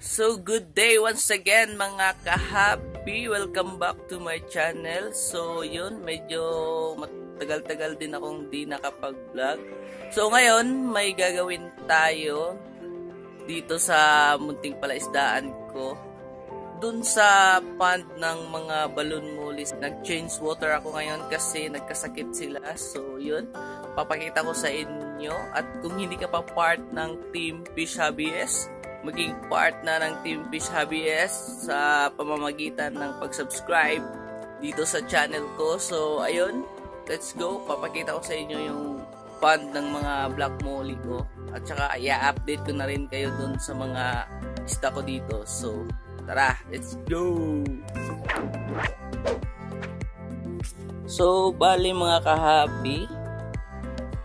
So good day once again mga ka-happy. Welcome back to my channel. So yun, medyo matagal-tagal din akong di nakapag-vlog. So ngayon, may gagawin tayo dito sa munting palaisdaan ko. Dun sa pond ng mga balloon mulis, nag-change water ako ngayon kasi nagkasakit sila. So yun, papakita ko sa inyo. At kung hindi ka pa part ng Team Fish Hobbyist, maging part na ng Team Fish Hobby S sa pamamagitan ng pag-subscribe dito sa channel ko. So, ayun, let's go. Papakita ko sa inyo yung fund ng mga black molly ko. At saka, i-update ko na rin kayo dun sa mga ista ko dito. So, tara, let's go! So, bali mga kahabi,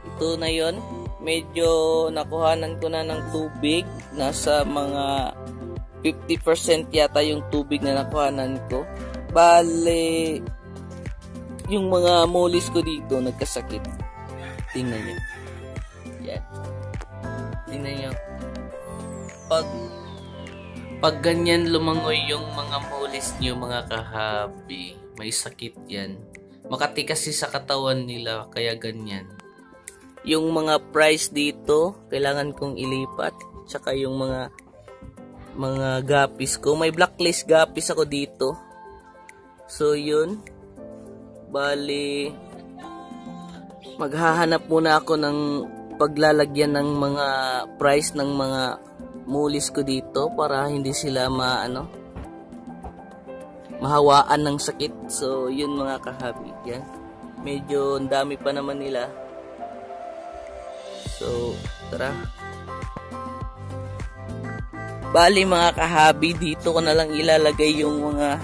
ito na yon medyo nakuhanan ko na ng tubig. Nasa mga 50% yata yung tubig na nakuhanan ko. Bale yung mga molis ko dito nagkasakit. Tingnan nyo yan. Tingnan nyo pag pag ganyan lumangoy yung mga molis nyo mga kahabi may sakit yan. Makati kasi sa katawan nila kaya ganyan yung mga price dito kailangan kong ilipat. Tsaka yung mga mga gapis ko. May blacklist gapis ako dito. So yun. Bali maghahanap muna ako ng paglalagyan ng mga price ng mga mulis ko dito para hindi sila maano mahawaan ng sakit. So yun mga kahabi. Yan. Medyo dami pa naman nila So, tara. Bali mga kahabi, dito ko na lang ilalagay yung mga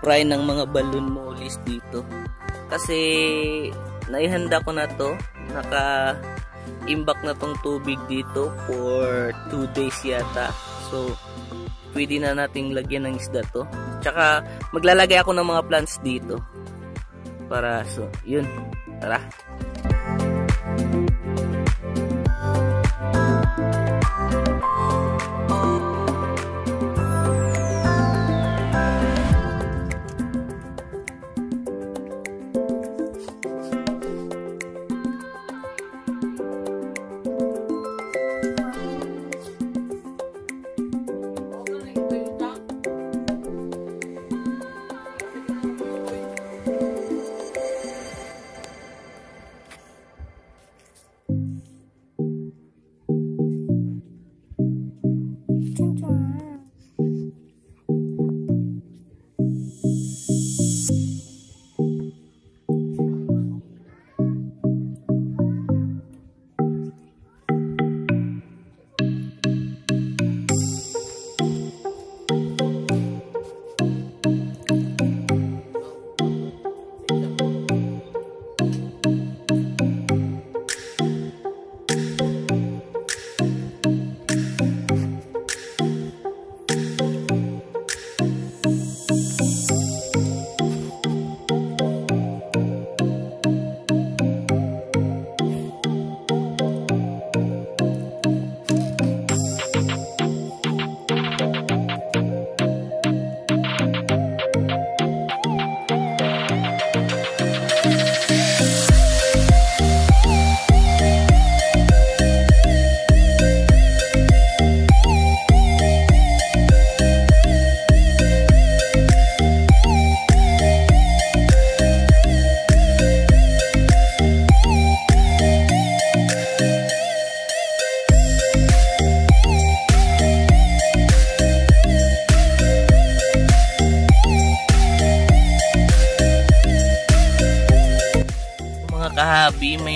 fry ng mga balloon mollies dito. Kasi naihanda ko na to. Naka imbak na tong tubig dito for 2 days yata. So, pwede na nating lagyan ng isda to. Tsaka, maglalagay ako ng mga plants dito. Para, so, yun.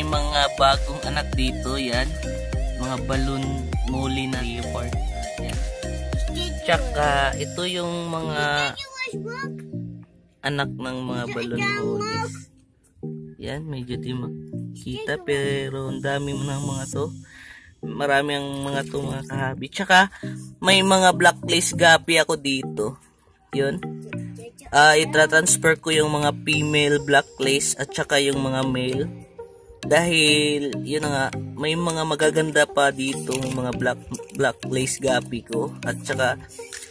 May mga bagong anak dito, yan. Mga balloon muli na leopard. Yan. Tsaka, ito yung mga anak ng mga balloon muli. Yan, medyo di makita, pero ang dami mo ng mga to. Marami ang mga to mga kahabi. Tsaka, may mga blacklist gapi ako dito. Yun uh, itra-transfer ko yung mga female black lace at saka yung mga male dahil yun nga may mga magaganda pa dito mga black black lace gapi ko. At saka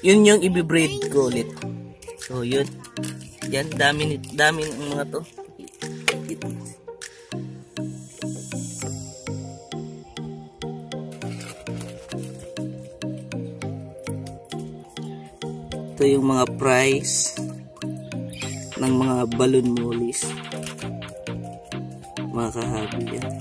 yun yung ibibreed ko ulit. So yun. Yan dami dami ng mga to. Ito yung mga price ng mga balloon mollies mga kahabi yan.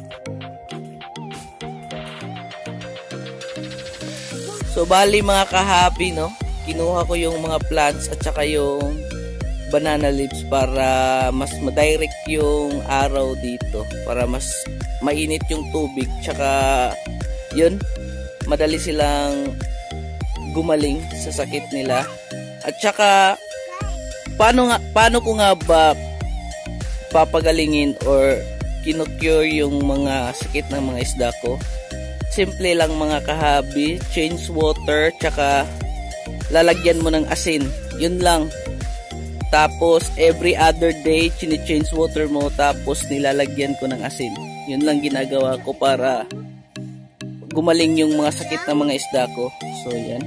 So bali mga kahabi no? Kinuha ko yung mga plants at saka yung banana leaves para mas madirect yung araw dito. Para mas mainit yung tubig. Tsaka yun madali silang gumaling sa sakit nila. At saka paano nga paano ko nga ba papagalingin or kinocure yung mga sakit ng mga isda ko. Simple lang mga kahabi change water tsaka lalagyan mo ng asin. Yun lang. Tapos every other day chini-change water mo tapos nilalagyan ko ng asin. Yun lang ginagawa ko para gumaling yung mga sakit ng mga isda ko. So yan.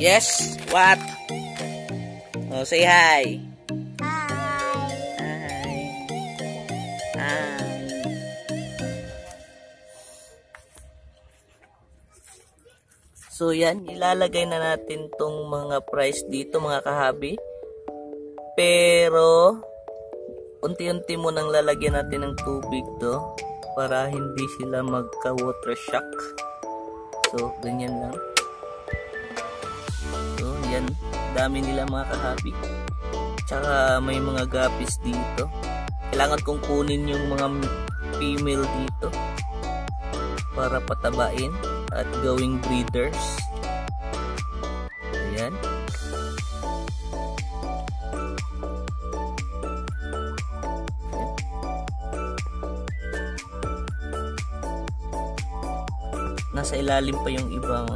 Yes what? Oh say hi So yan, ilalagay na natin tong mga price dito mga kahabi. Pero unti-unti mo nang lalagyan natin ng tubig to para hindi sila magka-water shock. So ganyan lang. So yan, dami nila mga kahabi. Tsaka may mga gapis dito. Kailangan kong kunin yung mga female dito para patabain at gawing breeders. Ayan. Nasa ilalim pa yung ibang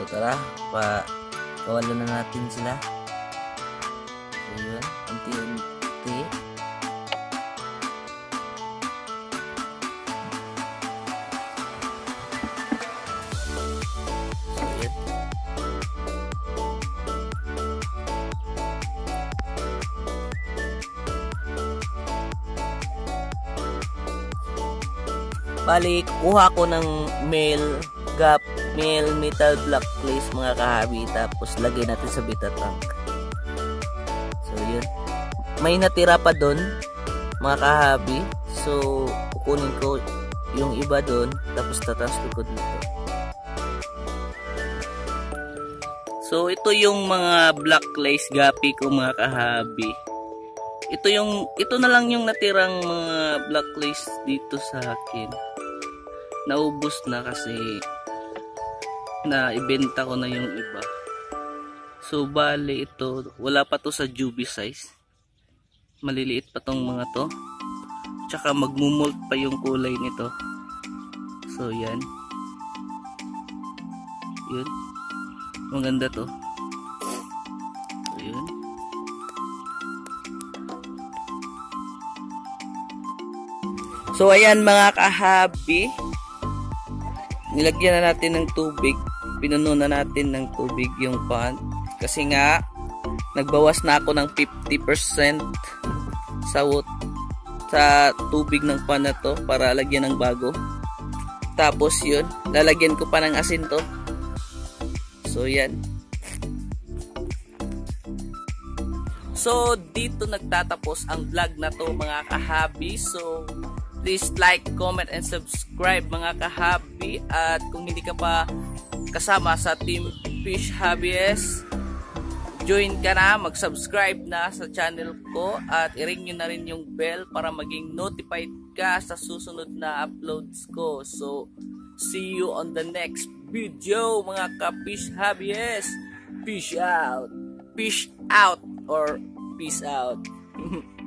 So tara, pa kawalan na natin sila. So yun, unti-unti. Bali, kuha ko ng male gap male metal black place mga kahabi tapos lagay natin sa beta tank. So yun. May natira pa doon mga kahabi so kukunin ko yung iba doon tapos tatransfer ko dito so ito yung mga black lace gapi ko mga kahabi ito yung ito na lang yung natirang mga black lace dito sa akin. Naubos na kasi na ibenta ko na yung iba. So bali ito wala pa to sa juvie size. Maliliit pa tong mga to. Tsaka magmumult pa yung kulay nito. So yan. Yun. Maganda to. So yun so ayan mga kahabi. Nilagyan na natin ng tubig pinuno na natin ng tubig yung pond kasi nga nagbawas na ako ng 50% sa sa tubig ng pond na to para lagyan ng bago. Tapos yun lalagyan ko pa ng asin to. So yan. So dito nagtatapos ang vlog na to mga kahabi. So please like, comment, and subscribe mga kahabi. At kung hindi ka pa kasama sa Team Fish Hobbies join ka na, mag-subscribe na sa channel ko at i-ring nyo na rin yung bell para maging notified ka sa susunod na uploads ko. So, see you on the next video mga kapish habies. Peace out. Peace out or peace out.